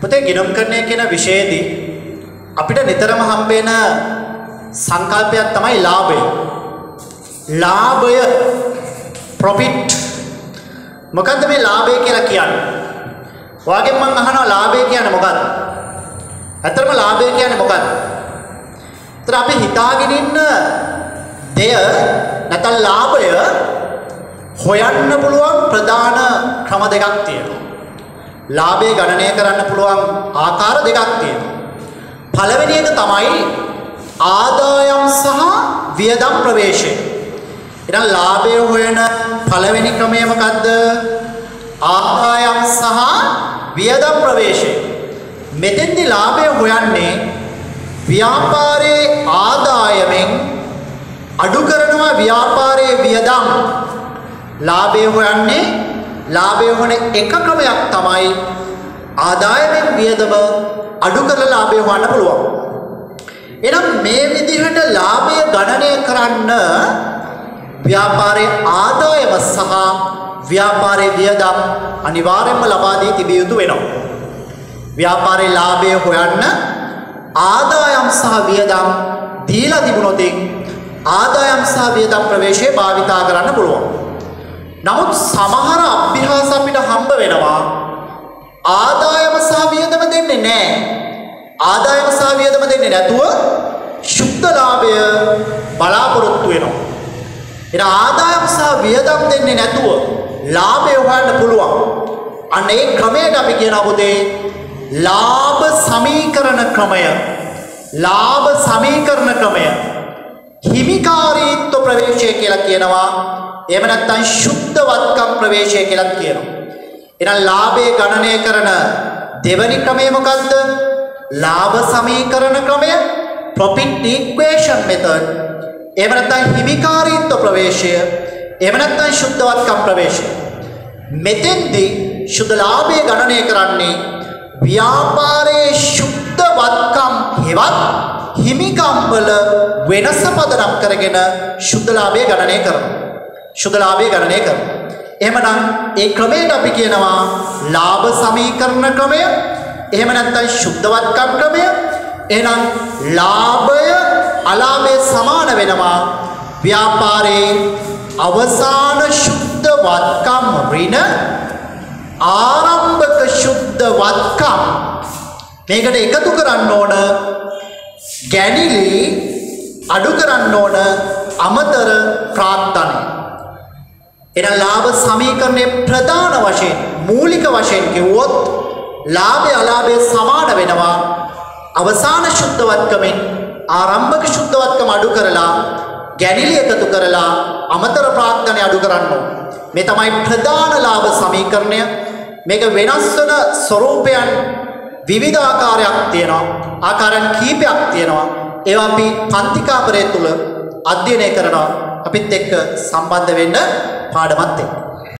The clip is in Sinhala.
පුතේ ගිණුම් කරණය කියන විෂයේදී අපිට නිතරම හම්බෙන සංකල්පයක් තමයි ලාභය. ලාභය ප්‍රොෆිට් මොකද්ද මේ ලාභය කියලා කියන්නේ? ඔයාගෙන් මම අහනවා ලාභය කියන්නේ මොකද්ද? ඇත්තටම ලාභය කියන්නේ මොකද්ද? ඒතර අපි හිතාගෙන ඉන්න දෙය නැත්නම් ලාභය හොයන්න පුළුවන් ප්‍රධාන ක්‍රම දෙකක් තියෙනවා. ලාභය ගණනය කරන්න පුළුවන් ආකාර දෙකක් තියෙනවා. පළවෙනි එක තමයි ආදායම් සහ වියදම් ප්‍රවේශය. එහෙනම් ලාභය හොයන පළවෙනි ක්‍රමය මොකද්ද? ආදායම් සහ වියදම් ප්‍රවේශය. මෙතෙන්දි ලාභය හොයන්නේ ව්‍යාපාරයේ ආදායමෙන් අඩු කරනවා ව්‍යාපාරයේ වියදම්. ලාභය හොයන්නේ ලාභය හොන එක ක්‍රමයක් තමයි ආදායමෙන් වියදම අඩු කරලා ලාභය හොයන්න පුළුවන්. එහෙනම් මේ විදිහට ලාභය ගණනය කරන්න ව්‍යාපාරයේ ආදායම සහ ව්‍යාපාරයේ වියදම් අනිවාර්යයෙන්ම ලබා දී තිබිය යුතු වෙනවා. ව්‍යාපාරයේ ලාභය හොයන්න ආදායම් සහ වියදම් දීලා තිබුණොත් ආදායම් සහ වියදම් ප්‍රවේශය භාවිතා කරන්න පුළුවන්. නමුත් සමහර අභ්‍යාස අපිට හම්බ වෙනවා ආදායම සහ වියදම දෙන්නේ නැහැ. ආදායම සහ වියදම දෙන්නේ නැතුව ශුද්ධ ලාභය බලාපොරොත්තු වෙනවා. එන ආදායම් සහ වියදම් දෙන්නේ නැතුව ලාභය හොයන්න පුළුවන්. අන්න ඒ ක්‍රමයට අපි කියනවා පුතේ ලාභ සමීකරණ ක්‍රමය. ලාභ සමීකරණ ක්‍රමය. හිමිකාරීත්ව ප්‍රවේශය කියලා කියනවා. එහෙම නැත්නම් ශුද්ධවත්කම් ප්‍රවේශය කියලාත් කියනවා. එහෙනම් ලාභය ගණනය කරන දෙවැනි ක්‍රමය මොකද්ද? ලාභ සමීකරණ ක්‍රමය profit equation method. එහෙම නැත්නම් හිමිකාරීත්ව ප්‍රවේශය. එහෙම නැත්නම් ශුද්ධවත්කම් ප්‍රවේශය. මෙතෙන්දී ශුද්ධ ලාභය ගණනය කරන්නේ ව්‍යාපාරයේ ශුද්ධවත්කම් හෙවත් හිමිකම් වල වෙනස පදනම් කරගෙන ශුද්ධ ලාභය ගණනය කරනවා. ශුද්ධ ලාභය ගණනය කරනවා. එහෙමනම් ඒ ක්‍රමයට අපි කියනවා ලාභ සමීකරණ ක්‍රමය. එහෙම නැත්නම් ශුද්ධවත්කම් ක්‍රමය. එහෙනම් ලාභය අලාභය සමාන වෙනවා ව්‍යාපාරයේ අවසාන ශුද්ධවත්කම් ඍණ ආරම්භක ශුද්ධවත්කම් මේකට එකතු කරන්න ඕන ගැනිලි අඩු කරන්න ඕන අමතර ප්‍රාර්ථනය. එන ලාභ සමීකරණයේ ප්‍රධාන වශයෙන් මූලික වශයෙන් කිව්වොත් ලාභය අලාභය සමාන වෙනවා අවසාන ශුද්ධවත්කමෙන් ආරම්භක ශුද්ධවත්කම අඩු කරලා ගැනිලි එකතු කරලා අමතර ප්‍රාර්ථනය අඩු කරන්න ඕන. මේ තමයි ප්‍රධාන ලාභ සමීකරණය. මේක වෙනස් වන ස්වરૂපයන් විවිධ ආකාරයක් තියෙනවා. ආකාරයන් කීපයක් තියෙනවා. ඒවා අපි පන්ති කාමරය තුල අධ්‍යයනය කරනවා. අපිත් එක්ක සම්බන්ධ වෙන්න පාඩමත් එක්ක.